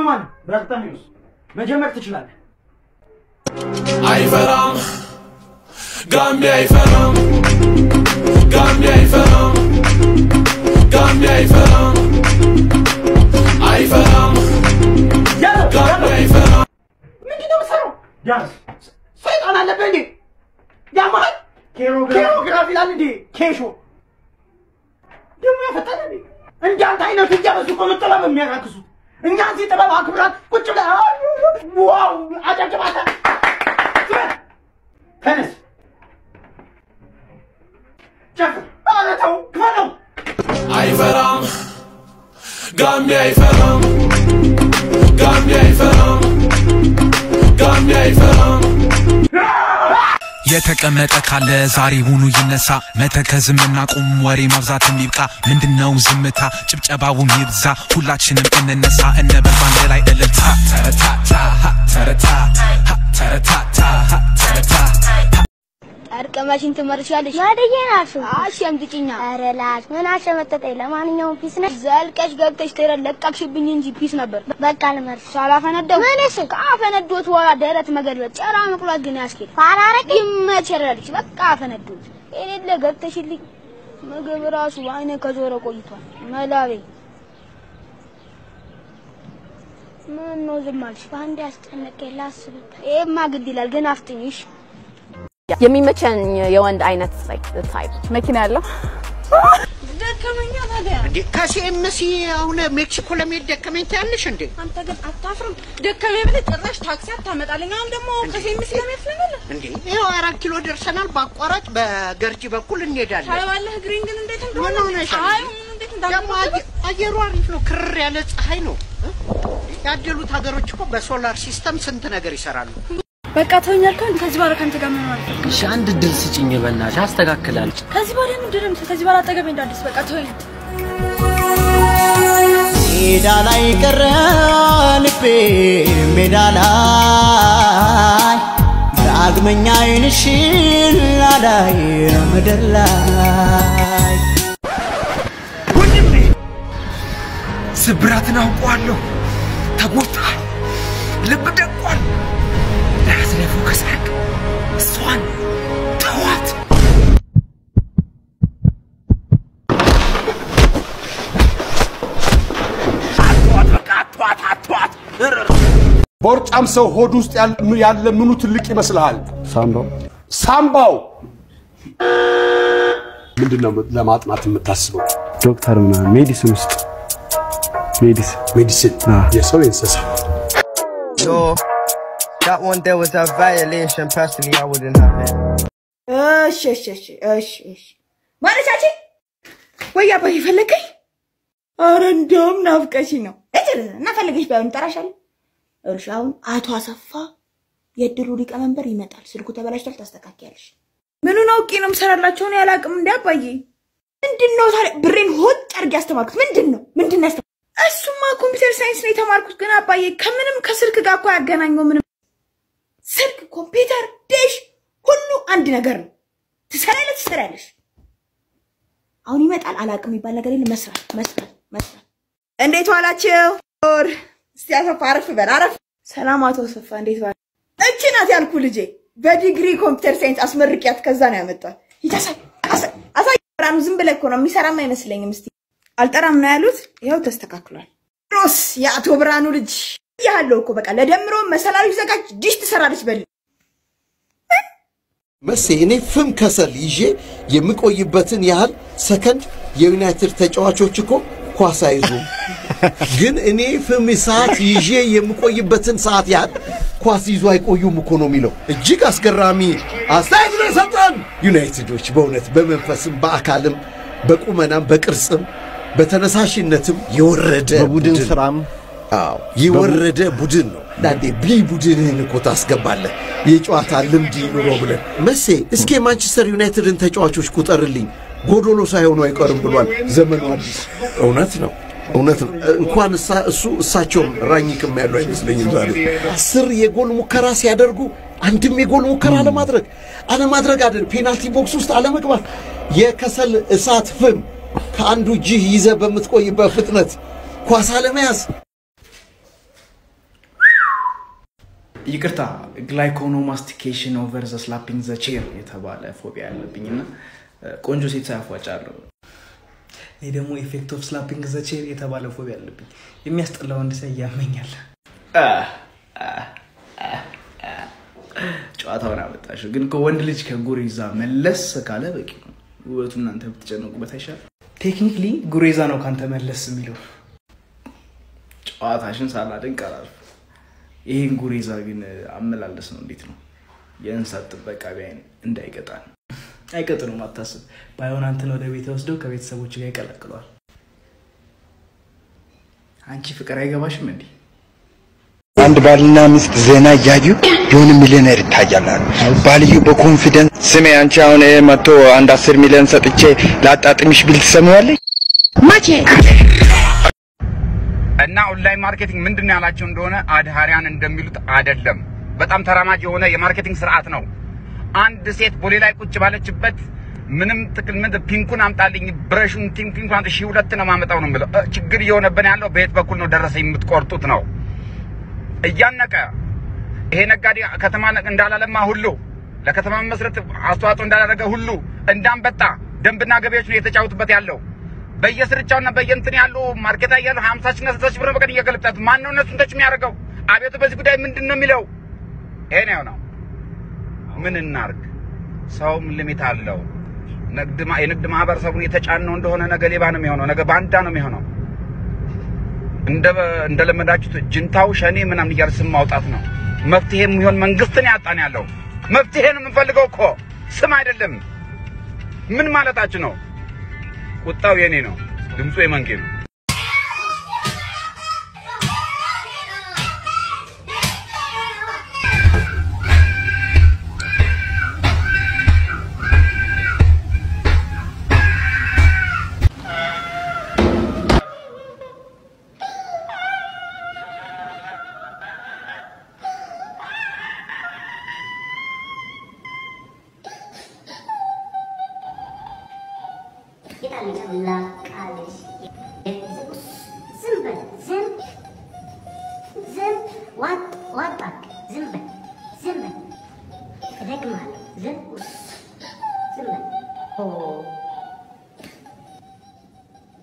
ስም ማን? በርተሚውስ መጀመር ትችላለህ። አይፈራም ጋሚ አይፈራም ጋሚ አይፈራም ጋሚ አይፈራም አይፈራም ጋሚ አይፈራም ምንድን ነው የምትሰራው? ዳንስ ሰይጣን አለብህ እንዴ? ያማል ኬሮግራፊ ይላል እንዴ? ኬሾ ደግሞ ያፈጠነ እንዴ? እንዳንተ አይነቱ እያበዙ እኮ ነው የሚያራክሱት። እኛ እዚህ ጥበብ አክብራት ቁጭ ብለህ ዋው አጨብጭባታ ተነስ ጨፍር። ኧረ ተው ክፈለው። አይፈራም ጋሚ አይፈራም ጋሚ አይፈራም ጋሚ አይፈራም የተቀመጠ ካለ ዛሬ ሁኑ ይነሳ። መተከዝምና ቁም ወሬ ማብዛትም ይብቃ። ምንድነው ዝምታ? ጭብጨባውም ይብዛ። ሁላችንም እንነሳ። እነበል ባንድ ላይ እልልታ። ተረታታ ተረታ ተረታታ ጠርቅመሽን ትመርሻለሽ። ወደዬ ናሱ አሸምጥጭኛ። ኧረ ላሽ ምን አሸመጠጠኝ። ለማንኛውም ፒስ ነሽ። ዘልቀሽ ገብተሽ ትረን ለቀቅሽብኝ እንጂ ፒስ ነበር። በቃ ልመርሽ። ሳላፈነደው ምንስ ከአፈነዶት በኋላ ደረት መገልበጥ ጨራ መቁላት ግን ያስኬድ ፋራረቅ ይመቸረልሽ። በቃ አፈነዶት የሌለ ገብተሽልኝ ምግብ ራሱ አይነ ከዞረ ቆይቷል። መላቤ ምን ነው ዝም አልሽ? በአንድ ያስጨነቀኝ ላስብበት። ይሄማ ግድ ይላል ግን አፍጥኝሽ የሚመቸኝ የወንድ አይነት ላይክ ታይፕ መኪና ያለው ደከመኛ ታዲያ እንዴ ከሲኤምሲ አሁን ሜክሲኮ ለመሄድ ደከመኝ ትያለሽ እንዴ? አንተ ግን አታፍርም? ደከመኝ ብለህ ጭራሽ ታክሲ አታመጣልኝ። አሁን ደግሞ ከሴምስ ለሚያስለመለ እንዴ ይኸው አራት ኪሎ ደርሰናል። በአቋራጭ በገርጂ በኩል እንሄዳለን። ታየዋለህ እግሬን ግን እንዴት ምን እንደሆነ ሆነሻል? አይ እንዴት ደግሞ አየ- አየሩ አሪፍ ነው። ክርር ያለ ፀሐይ ነው።? ያደሉት ሀገሮች እኮ በ solar system ስንት ነገር ይሰራሉ። በቃ ተወኛል ከአንድ ከዚህ በኋላ ከአንተ ጋር ማለት ነው? እሺ አንድ ዕድል ስጭኝ በእናትሽ፣ አስተካክላለሁ። ከዚህ በኋላ ምንድን ነው? ከዚህ በኋላ አጠገቤ እንዳትደርስ በቃ ተወኝ። ሜዳ ላይ ቀረ ልቤ ሜዳ ላይ ዳግመኛ አይንሽን ላላይ ምድር ላይ ወንድሜ ስብራትን አውቀዋለሁ ተጎድተሃል ልብ ደቋል focus አድርግ እሷን ተዋት አትዋት በቃ አትዋት አትዋት ቦርጫም ሰው ሆድ ውስጥ ያለ- ምኑ ትልቅ ይመስልሃል? ሳምባው። ሳምባው! ምንድን ነው ለማጥናት የምታስበው? ዶክተር ምናምን medicine ውስጥ። medicine medicine የሰው የእንስሳ that one there was a violation. Personally, I wouldn't have it. እሺ እሺ እሺ እሺ እሺ ማለቻቺ ወይ አባዬ ፈለገኝ? ኧረ እንደውም ናፍቀሽ ነው እጭር እና ፈለገሽ ባይሆን እጠራሻለሁ። እርሻ አሁን አቶ አሰፋ የእድሉ ሊቀመንበር ይመጣል። ስልኩ ተበላሽቷል፣ ታስተካክያለሽ። ምኑን አውቄ ነው የምሰራላቸው? እኔ አላውቅም። እንደ አባዬ ምንድን ነው ታዲያ ብሬን ሆጭ አድርጌ ያስተማርኩት ምንድን ነው ምንድን ነው ያስተማርኩት? እሱማ computer science ነው የተማርኩት። ግን አባዬ ከምንም ከስልክ ጋር እኮ ያገናኘው ምንም ስልክ፣ ኮምፒውተር፣ ዲሽ ሁሉ አንድ ነገር ነው። ትሰሪያለሽ ትሰሪያለሽ። አሁን ይመጣል አላውቅም የሚባል ነገር የለም። መስራት መስራት መስራት። እንዴት ዋላችሁ? ኦር እስቲ አሰፋ አረፍ በል አረፍ። ሰላም አቶ አሰፋ እንዴት ዋል? እቺ ናት ያልኩ ልጄ በዲግሪ ኮምፒውተር ሳይንስ አስመርቂያት ከዛ ነው ያመጣል። ይታሳይ አሳይ። ብርሃኑ ዝም ብለህ እኮ ነው የሚሰራም አይመስለኝም። እስቲ አልጠራም ነው ያሉት። ይኸው ተስተካክሏል። ሮስ የአቶ ብርሃኑ ልጅ ያለው እኮ በቃ ለደምሮ መሰላሉ ይዘጋጅ ዲሽ ትሰራለች በል መሴ እኔ ፍም ከሰል ይዤ የምቆይበትን ያህል ሰከንድ የዩናይትድ ተጫዋቾች እኮ ኳስ አይዙም። ግን እኔ ፍም ሰዓት ይዤ የምቆይበትን ሰዓት ያህል ኳስ ይዞ አይቆዩም እኮ ነው የሚለው። እጅግ አስገራሚ አስተያየት ነው የሰጠን። ዩናይትዶች በእውነት በመንፈስም በአካልም በቁመናም በቅርጽም በተነሳሽነትም የወረደ በቡድን ቡድን ስራም አዎ የወረደ ቡድን ነው። አንዳንዴ B ቡድንህን እኮ ታስገባለህ የጨዋታ ልምድ ይኑሮ ብለን። መሴ እስኪ የማንቸስተር ዩናይትድን ተጫዋቾች ቁጠርልኝ፣ ጎዶሎ ሳይሆኑ አይቀርም ብሏል ዘመኑ አዲስ። እውነት ነው እውነት ነው። እንኳን እሱ እሳቸውም ራግኒክም ያሉ አይመስለኝም። ዛሬ አስር የጎል ሙከራ ሲያደርጉ አንድም የጎል ሙከራ አለማድረግ አለማድረግ አይደል፣ penalty box ውስጥ አለመግባት፣ የከሰል እሳት ፍም ከአንዱ እጅህ ይዘህ በምትቆይበት ፍጥነት ኳስ አለመያዝ ይቅርታ ግላይኮኖማስቲኬሽን over the slapping the chair የተባለ phobia ያለብኝ እና ቆንጆ ሴት ሳያፏጫለሁ። እኔ ደግሞ effect of slapping the chair የተባለ phobia ያለብኝ የሚያስጠላ ወንድ ሳይ ያመኛል። ጨዋታውን አመጣሽው። ግን እኮ ወንድ ልጅ ከጉሬዛ መለስ ካለ በቂ ነው። ውበቱ እናንተ ብትጨነቁበት አይሻል? technically ጉሬዛ ነው ካንተ መለስ የሚለው። ጨዋታሽን ሳላደንቅ አላልፍም። ይህን ጉሬዛ ግን አመላለስ ነው እንዴት ነው? የእንስሳት ጥበቃ ቢያይን እንዳይቀጣን አይቀጥሉም፣ አታስብ። ባይሆን አንተን ወደ ቤት ወስደው ከቤተሰቦች ጋር ይቀላቅለዋል። አንቺ ፍቅር አይገባሽም እንዲህ አንድ ባልና ሚስት ዜና እያዩ የሆነ ሚሊዮነር ይታያል። ባልዩ በ confidence ስሜ አንቺ አሁን ይሄ መጥቶ አንድ አስር ሚሊዮን ሰጥቼ ላጣጥምሽ ቢል ትሰሚዋለሽ? መቼ እና ኦንላይን ማርኬቲንግ ምንድን ነው ያላቸው እንደሆነ አድሃሪያን እንደሚሉት አይደለም። በጣም ተራማጅ የሆነ የማርኬቲንግ ስርዓት ነው። አንድ ሴት ቦሌ ላይ ቁጭ ባለችበት ምንም ጥቅል ምን ፒንኩን አምጣልኝ ብረሹን ቲም ፒንኩን ሺህ ሁለት ነው ማመጣው ነው የምለው። ችግር እየሆነብን ያለው በየት በኩል ነው ደረሰ የምትቆርጡት ነው እያነቀ ይሄ ነጋዴ ከተማ እንዳላለማ ሁሉ ለከተማ መስረት አስተዋጽኦ እንዳላደረገ ሁሉ እንደ አንበጣ ደንብና ገቢዎች ነው የተጫወቱበት ያለው። በየስርቻውና በየእንትን ያሉ market ላይ ያሉ ሀምሳ ሺና ስልሳ ሺህ ብር በቀን እየገለብጣት ማን ነው እነሱን touch የሚያደርገው? አቤቱ በዚህ ጉዳይ ምንድን ነው የሚለው? ይሄ ነው ነው። ምን እናርግ? ሰውም limit አለው። የንግድ ማህበረሰቡን የተጫነው እንደሆነ ነገ ሌባ ነው የሚሆነው፣ ነገ ባንዳ ነው የሚሆነው። እንደ እንደለመዳችሁት ጁንታው ሸኔ ምናምን እያለ ስም ማውጣት ነው መፍትሄ የሚሆን መንግስትን ያጣን ያለው መፍትሄ ነው የምንፈልገው እኮ ስም አይደለም። ምን ማለታችሁ ነው? ቁጣው የኔ ነው፣ ድምፁ የመንጌ ነው።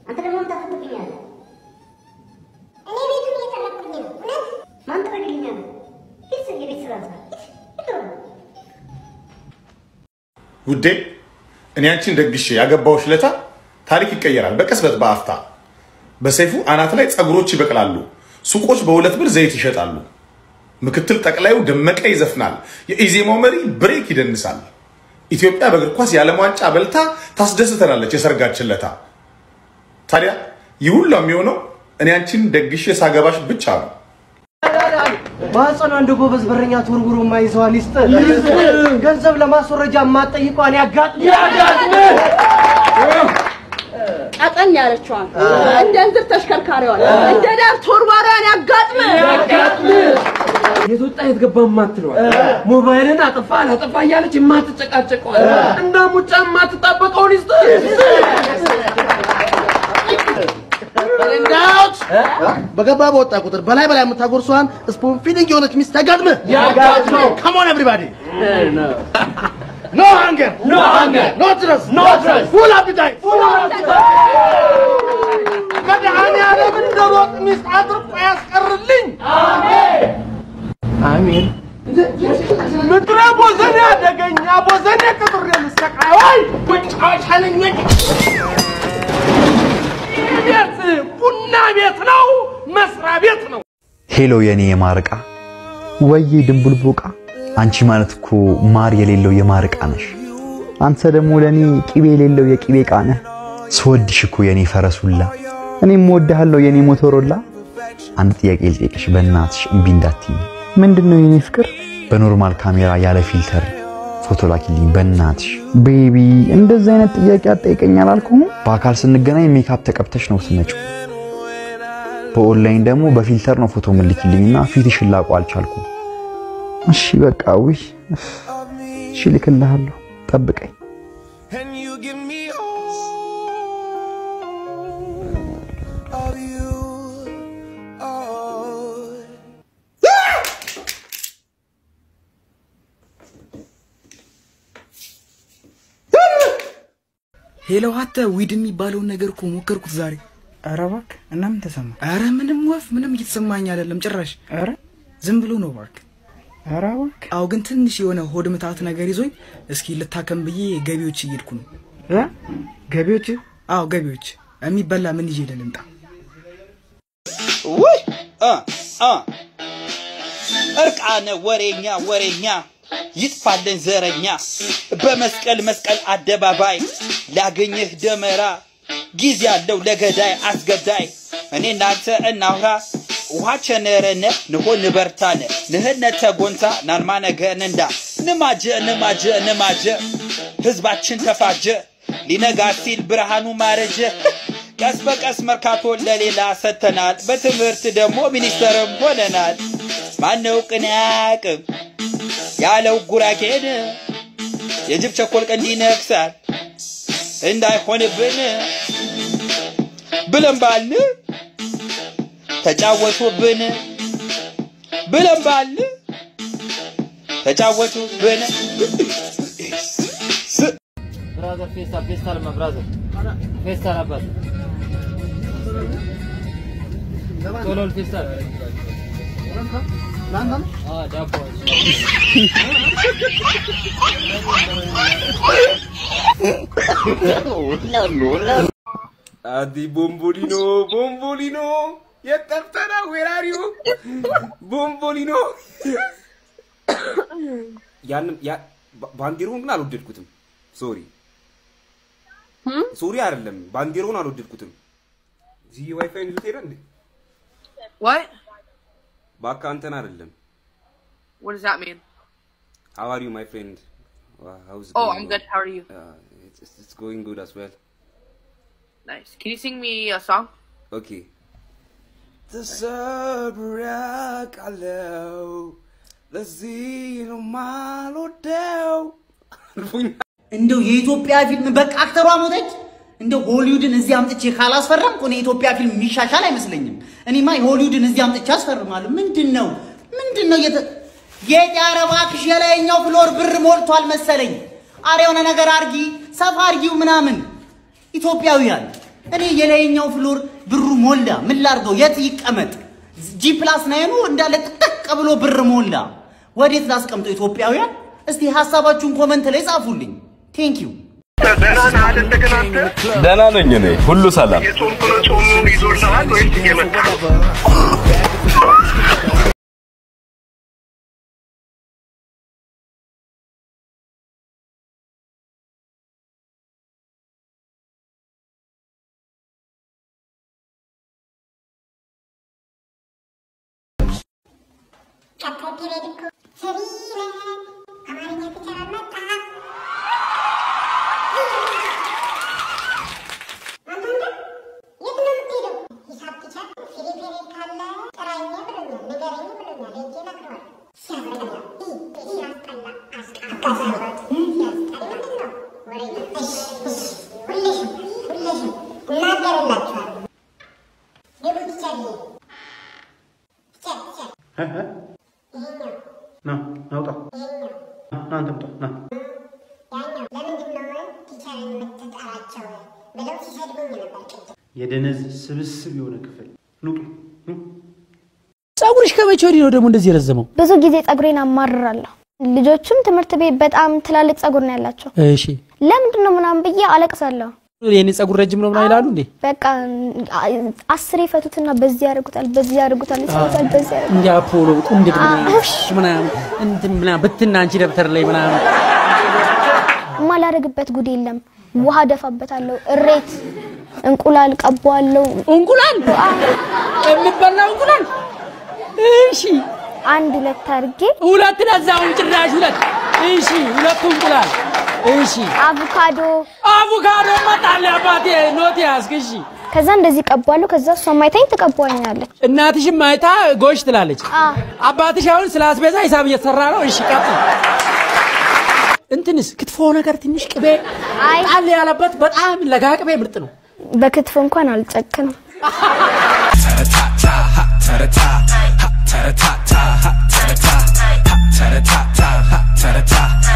አንተ ደግሞ ውዴ እኔ አንቺን ደግሼ ያገባሁሽ ለታ ታሪክ ይቀየራል በቅጽበት በአፍታ። በሰይፉ አናት ላይ ፀጉሮች ይበቅላሉ። ሱቆች በሁለት ብር ዘይት ይሸጣሉ። ምክትል ጠቅላዩ ደመቀ ይዘፍናል። የኢዜማው መሪ ብሬክ ይደንሳል። ኢትዮጵያ በእግር ኳስ የዓለም ዋንጫ በልታ ታስደስተናለች የሰርጋችን ለታ። ታዲያ ይህ ሁሉ የሚሆነው እኔ አንቺን ደግሼ ሳገባሽ ብቻ ነው። ማህፀኗ እንደ ጎበዝ በረኛ ተወርውሮ ማይዘዋን ይስጥ ገንዘብ ለማስወረጃ የማትጠይቋን ያጋጥም ቀጠን ያለችዋን እንደ እንዝር ተሽከርካሪዋን እንደ ዳር ተወርዋሪዋን ያጋጥም የት ወጣ የት ገባ የማትለዋል? ሞባይልን አጥፋ አላጠፋ እያለች የማትጨቃጨቀዋል እንደ ሙጫ የማትጣበቀውን ይስጥ በገባ በወጣ ቁጥር በላይ በላይ የምታጎርሷን spoon feeding የሆነች ሚስት ተጋጥመ ያጋጥመው። come on everybody no hunger No hunger. no thirst No thirst. full appetite Full appetite. መድኃኔዓለም እንደ ሮጥ ሚስት አጥርቆ ያስቀርልኝ። አሜን ምድረ ቦዘኔ አደገኛ ቦዘኔ ቅጥር የምሰቃይ ወይ ቤት ቡና ቤት ነው መስሪያ ቤት ነው ሄሎ የኔ የማር ዕቃ ወዬ ድንቡልቡቃ አንቺ ማለት እኮ ማር የሌለው የማር ዕቃ ነሽ። አንተ ደግሞ ለኔ ቂቤ የሌለው የቂቤ ዕቃ ነህ። ስወድሽ እኮ የኔ ፈረሱላ እኔም እወድሃለሁ የኔ ሞቶሮላ። አንድ ጥያቄ ልጠይቅሽ በእናትሽ እምቢ እንዳትይኝ። ምንድነው የኔ ፍቅር? በ normal ካሜራ ያለ filter ፎቶ ላኪልኝ በእናትሽ። baby እንደዚህ አይነት ጥያቄ አትጠይቀኝ አላልኩህም? በአካል ስንገናኝ ሜካፕ ተቀብተሽ ነው ስመጪው። በኦንላይን ደግሞ በ filter ነው ፎቶ ምልክልኝና ፊትሽን ላውቀው አልቻልኩም። እሺ በቃ ውይ፣ እሺ ልክልሃለሁ፣ ጠብቀኝ። hello አተ weed የሚባለውን ነገር እኮ ሞከርኩት ዛሬ። ኧረ እባክህ እና ምን ተሰማ? ኧረ ምንም ወፍ ምንም እየተሰማኝ አይደለም ጭራሽ። ኧረ ዝም ብሎ ነው እባክህ። ኧረ እባክህ አዎ ግን ትንሽ የሆነ ሆድ ምታት ነገር ይዞኝ እስኪ ልታከም ብዬ ገቢዎች እየሄድኩ ነው። እ ገቢዎች? አዎ ገቢዎች። የሚበላ ምን ይዤ ልምጣ? ውይ አ አ እርቃነ ወሬኛ ወሬኛ ይጥፋልን ዘረኛ በመስቀል መስቀል አደባባይ ላገኘህ ደመራ ጊዜ ያለው ለገዳይ አስገዳይ። እኔ እናንተ እናውራ ውሃ ቸነረነ ንሆ ንበርታነ። ንህነ ተጎንታ ናልማ ነገን እንዳ ንማጀ ንማጀ ንማጀ ህዝባችን ተፋጀ። ሊነጋ ሲል ብርሃኑ ማረጀ። ቀስ በቀስ መርካቶ ለሌላ ሰጥተናል። በትምህርት ደግሞ ሚኒስተርም ሆነናል። ማነው ቅን አያቅም ያለው ጉራጌን የጅብ ቸኮል ቀንድ ይነክሳል እንዳይሆንብን ብለን ባልን ተጫወቱብን። ብለን ባልን ተጫወቱብን። ብራዘር ፌስታል ፌስታል ብራዘር ፌስታል አባት ቶሎ ፌስታል አ ዳቦ አዲ ቦምቦሊኖ ቦምቦሊኖ የጠፍተና ዌራሪዮ ቦምቦሊኖ ያንም ያ ባንዲሮን ግን አልወደድኩትም። ሶሪ ሶሪ አይደለም ባንዲሮን አልወደድኩትም። እዚህ ዋይፋይ ይዞት ሄደ እንዴ? What? ባካ አንተን አይደለም። What does that mean? How are you, my friend? Wow, how's it Oh, going? I'm good. How are you? Uh, it's, it's, it's going good as well. Nice. Can you sing me a song? Okay. ተሰብሬያለሁ ለዚህ ነው ማልወደው እንደው የኢትዮጵያ ፊልም በቃ አክተሯ ሞተች። እንደው ሆሊውድን እዚህ አምጥቼ ካላስፈረምኩ እኔ የኢትዮጵያ ፊልም የሚሻሻል አይመስለኝም። እኔማ የሆሊውድን እዚህ አምጥቼ አስፈርማለሁ። ምንድን ነው ምንድን ነው ኧረ እባክሽ የላይኛው floor ብር ሞልቷል መሰለኝ። አረ የሆነ ነገር አርጊ፣ ሰፋ አርጊው ምናምን። ኢትዮጵያውያን እኔ የላይኛው floor ብሩ ሞላ፣ ምን ላርገው? የት ይቀመጥ? G plus nine ኑ እንዳለ ጥቅጥቅ ብሎ ብር ሞላ። ወዴት ላስቀምጠው? ኢትዮጵያውያን እስቲ ሀሳባችሁን comment ላይ ጻፉልኝ። thank you ደህና ነኝ እኔ ሁሉ ሰላም። የደነዝ ስብስብ የሆነ ክፍል ኑጡ ፀጉርሽ ከመቼ ወዲህ ነው ደግሞ እንደዚህ የረዘመው? ብዙ ጊዜ ጸጉሬን አማርራለሁ። ልጆቹም ትምህርት ቤት በጣም ትላልቅ ጸጉር ነው ያላቸው። እሺ ለምንድን ነው ምናምን ብዬ አለቅሳለሁ። የኔ ፀጉር ረጅም ነው ምናምን ይላሉ እንዴ? በቃ አስር ይፈቱትና በዚህ ያደርጉታል፣ በዚህ ያደርጉታል፣ ይፈቱታል፣ በዚህ ያደርጉታል። እንደ አፖሎ ምናምን ምናምን እንትን ምናምን ብትና አንቺ ደብተር ላይ ምናምን የማላደርግበት ጉድ የለም። ውሃ ደፋበታለሁ፣ እሬት፣ እንቁላል ቀባዋለሁ። እንቁላል የሚበላ እንቁላል እሺ፣ አንድ ሁለት አድርጌ ሁለት ለዛውን ጭራሽ ሁለት እሺ፣ ሁለቱ እንቁላል እሺ፣ አቮካዶ አቮካዶ መጣለ አባቴ ኖት ያዝክ እሺ። ከዛ እንደዚህ ቀባዋለሁ። ከዛ እሷ ማይታኝ ትቀባኛለች። እናትሽም ማይታ ጎሽ ትላለች። አባትሽ አሁን ስለ አስቤዛ ሂሳብ እየተሰራ ነው። እሺ ቀጥል። እንትንስ ክትፎ ነገር ትንሽ ቅቤ ጣል ያለበት በጣም ለጋ ቅቤ ምርጥ ነው። በክትፎ እንኳን አልጨክንም። ተረታታ